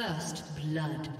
First blood.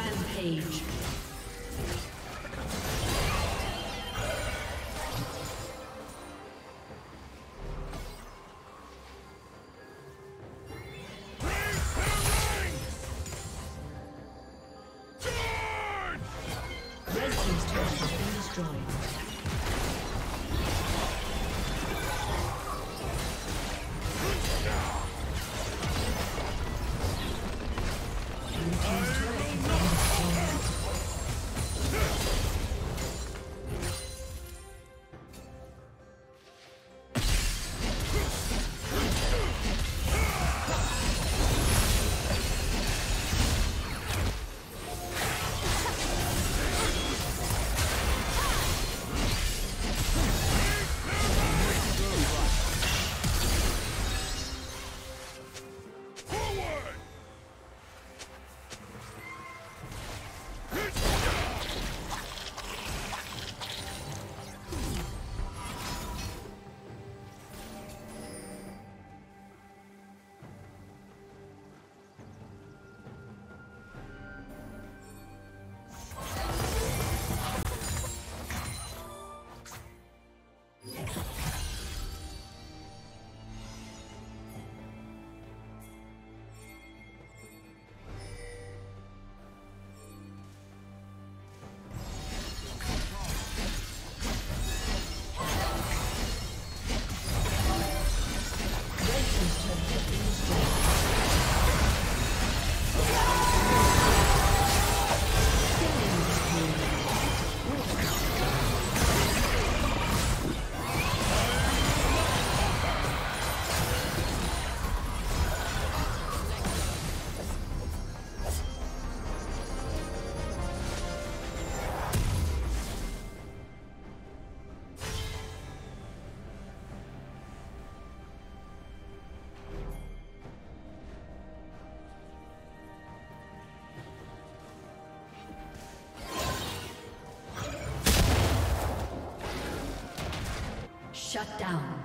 Rampage. Shut down.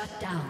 Shut down.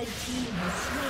Red team has slain